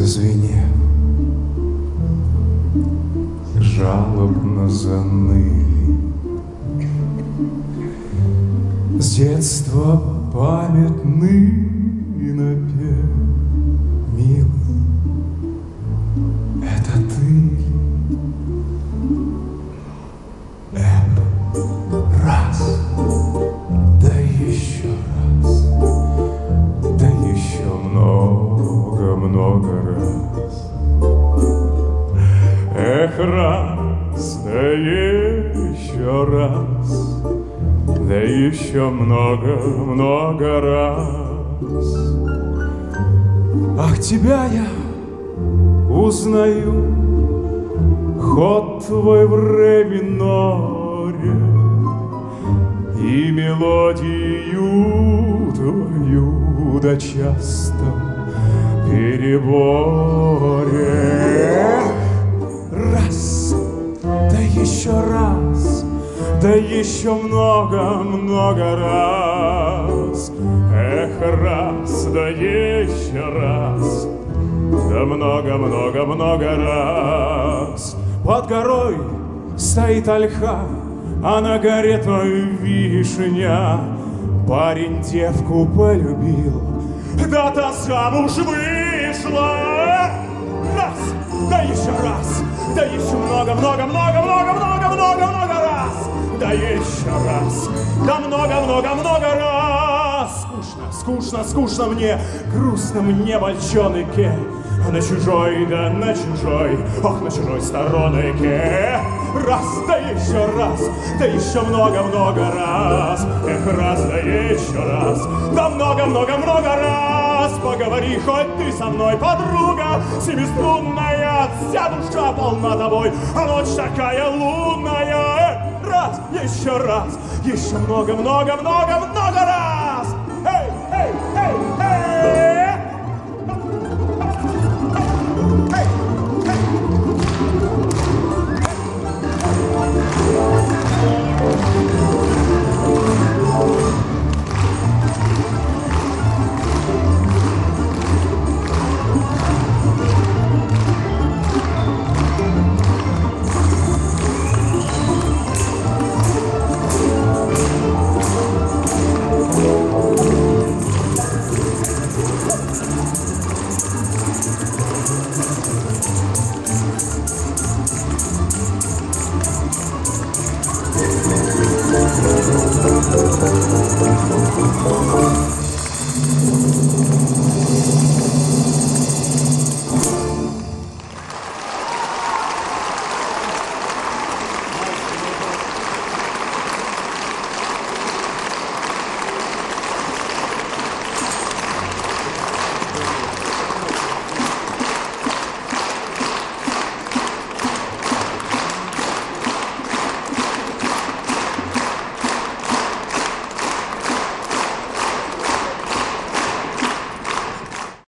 извини. Жалобно заныли. С детства памятный напев да еще много-много раз. Ах, тебя я узнаю, ход твой в ре миноре и мелодию твою да часто переборе. Раз, да еще раз, да еще много-много раз. Эх, раз, да еще раз, да много-много-много раз. Под горой стоит ольха, а на горе той вишня. Парень девку полюбил, да та замуж вышла. Еще раз, да много-много-много раз. Скучно, скучно, скучно мне, грустно мне, мальчонке. На чужой, да на чужой, ох, на чужой сторонке. Раз, да еще раз, да еще много-много раз. Эх, раз, да еще раз, да много-много-много раз. Поговори хоть ты со мной, подруга, семиструнная, вся душа полна тобой, а ночь такая лунная. Эх, раз, еще раз, еще много-много-много-много раз. Эй, эй! Thank you.